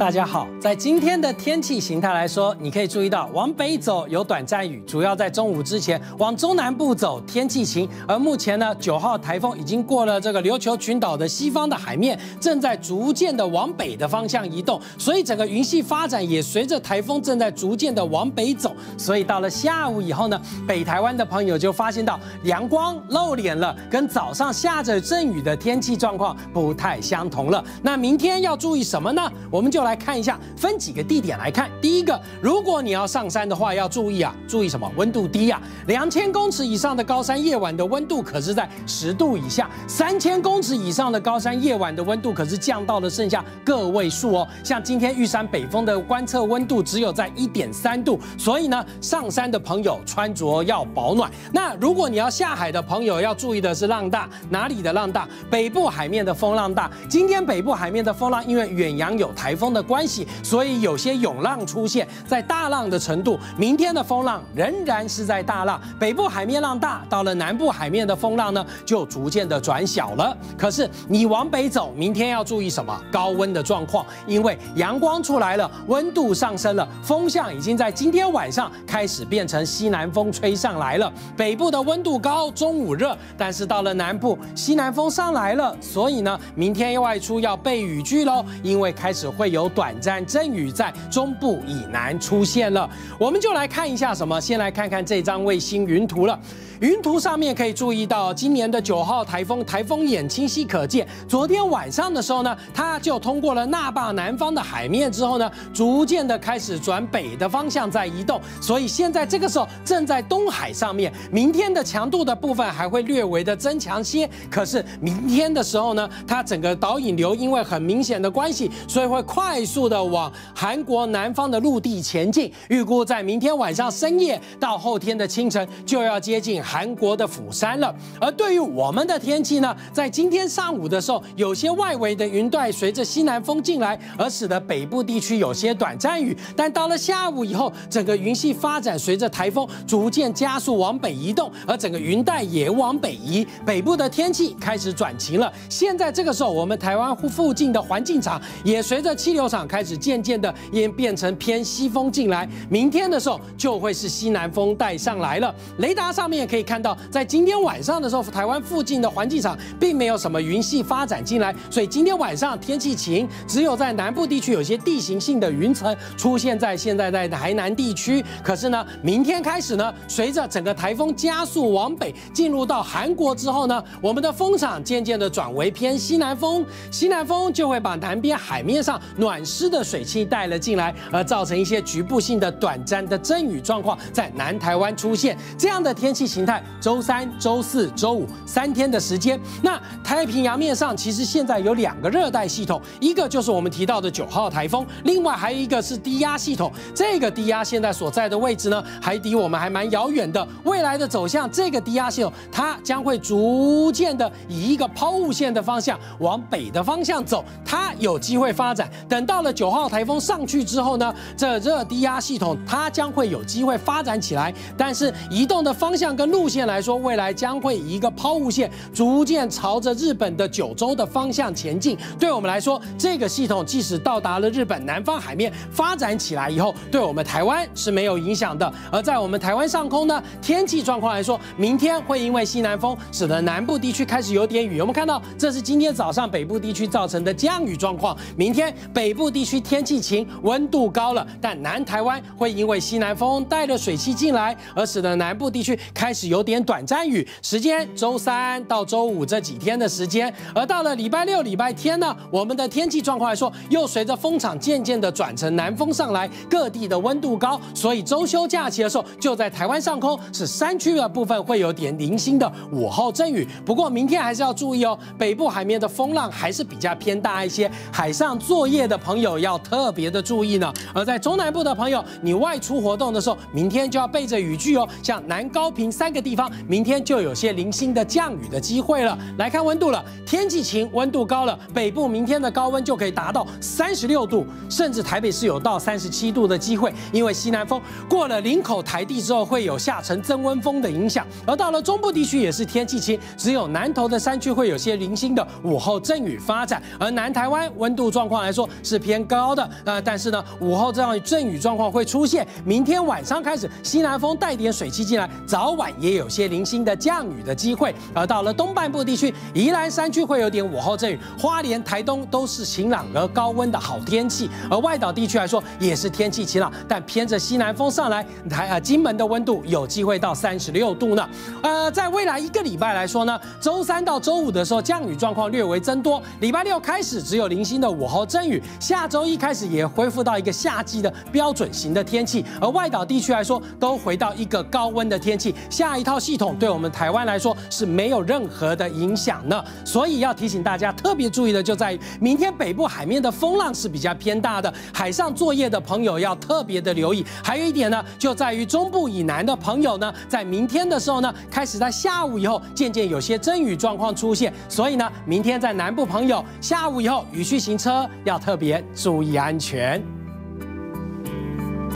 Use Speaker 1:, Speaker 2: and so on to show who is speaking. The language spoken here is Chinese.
Speaker 1: 大家好，在今天的天气形态来说，你可以注意到往北走有短暂雨，主要在中午之前；往中南部走天气晴。而目前呢，九号台风已经过了这个琉球群岛的西方的海面，正在逐渐的往北的方向移动，所以整个云系发展也随着台风正在逐渐的往北走。所以到了下午以后呢，北台湾的朋友就发现到阳光露脸了，跟早上下着阵雨的天气状况不太相同了。那明天要注意什么呢？我们就来。来看一下，分几个地点来看。第一个，如果你要上山的话，要注意啊，注意什么？温度低啊，两千公尺以上的高山夜晚的温度可是在十度以下，三千公尺以上的高山夜晚的温度可是降到了剩下个位数哦。像今天玉山北峰的观测温度只有在一点三度，所以呢，上山的朋友穿着要保暖。那如果你要下海的朋友要注意的是浪大，哪里的浪大？北部海面的风浪大。今天北部海面的风浪，因为远洋有台风的。关系，所以有些涌浪出现在大浪的程度。明天的风浪仍然是在大浪，北部海面浪大，到了南部海面的风浪呢，就逐渐的转小了。可是你往北走，明天要注意什么？高温的状况，因为阳光出来了，温度上升了，风向已经在今天晚上开始变成西南风吹上来了。北部的温度高，中午热，但是到了南部，西南风上来了，所以呢，明天要外出要备雨具喽，因为开始会有。短暂阵雨在中部以南出现了，我们就来看一下什么。先来看看这张卫星云图了。云图上面可以注意到，今年的九号台风，台风眼清晰可见。昨天晚上的时候呢，它就通过了那霸南方的海面之后呢，逐渐的开始转北的方向在移动。所以现在这个时候正在东海上面。明天的强度的部分还会略微的增强些。可是明天的时候呢，它整个导引流因为很明显的关系，所以会快快速的往韩国南方的陆地前进。预估在明天晚上深夜到后天的清晨就要接近。韩国的釜山了，而对于我们的天气呢，在今天上午的时候，有些外围的云带随着西南风进来，而使得北部地区有些短暂雨。但到了下午以后，整个云系发展随着台风逐渐加速往北移动，而整个云带也往北移，北部的天气开始转晴了。现在这个时候，我们台湾附近的环境场也随着气流场开始渐渐的也变成偏西风进来。明天的时候就会是西南风带上来了。雷达上面可以。可以看到，在今天晚上的时候，台湾附近的环境场并没有什么云系发展进来，所以今天晚上天气晴，只有在南部地区有些地形性的云层出现在现在在台南地区。可是呢，明天开始呢，随着整个台风加速往北进入到韩国之后呢，我们的风场渐渐的转为偏西南风，西南风就会把南边海面上暖暖湿的水汽带了进来，而造成一些局部性的短暂的阵雨状况在南台湾出现。这样的天气形态。周三、周四周五三天的时间，那太平洋面上其实现在有两个热带系统，一个就是我们提到的九号台风，另外还有一个是低压系统。这个低压现在所在的位置呢，还离我们还蛮遥远的。未来的走向，这个低压系统它将会逐渐的以一个抛物线的方向往北的方向走，它有机会发展。等等到了九号台风上去之后呢，这热低压系统它将会有机会发展起来，但是移动的方向跟路。线来说，未来将会以一个抛物线逐渐朝着日本的九州的方向前进。对我们来说，这个系统即使到达了日本南方海面发展起来以后，对我们台湾是没有影响的。而在我们台湾上空呢，天气状况来说，明天会因为西南风使得南部地区开始有点雨。我们看到，这是今天早上北部地区造成的降雨状况。明天北北部地区天气晴，温度高了，但南台湾会因为西南风带着水汽进来，而使得南部地区开始。有点短暂雨，时间周三到周五这几天的时间，而到了礼拜六、礼拜天呢，我们的天气状况来说，又随着风场渐渐的转成南风上来，各地的温度高，所以周休假期的时候，就在台湾上空是山区的部分会有点零星的午后阵雨。不过明天还是要注意哦，北部海面的风浪还是比较偏大一些，海上作业的朋友要特别的注意呢。而在中南部的朋友，你外出活动的时候，明天就要备着雨具哦，像南高平三个。地方明天就有些零星的降雨的机会了。来看温度了，天气晴，温度高了，北部明天的高温就可以达到三十六度，甚至台北市有到三十七度的机会。因为西南风过了林口台地之后，会有下沉增温风的影响。而到了中部地区也是天气晴，只有南投的山区会有些零星的午后阵雨发展。而南台湾温度状况来说，是偏高的。呃，但是呢，午后这样阵雨状况会出现。明天晚上开始，西南风带点水汽进来，早晚也有些零星的降雨的机会。而到了东半部地区，宜兰山区会有点午后阵雨，花莲、台东都是晴朗而高温的好天气。而外岛地区来说，也是天气晴朗，但偏着西南风上来，台啊金门的温度有机会到三十六度呢。呃，在未来一个礼拜来说呢，周三到周五的时候降雨状况略微增多，礼拜六开始只有零星的午后阵雨，下周一开始也恢复到一个夏季的标准型的天气，而外岛地区来说都回到一个高温的天气。下一套系统对我们台湾来说是没有任何的影响呢，所以要提醒大家特别注意的就在于明天北部海面的风浪是比较偏大的，海上作业的朋友要特别的留意。还有一点呢，就在于中部以南的朋友呢，在明天的时候呢，开始在下午以后渐渐有些阵雨状况出现，所以呢，明天在南部朋友下午以后雨区行车要特别注意安全。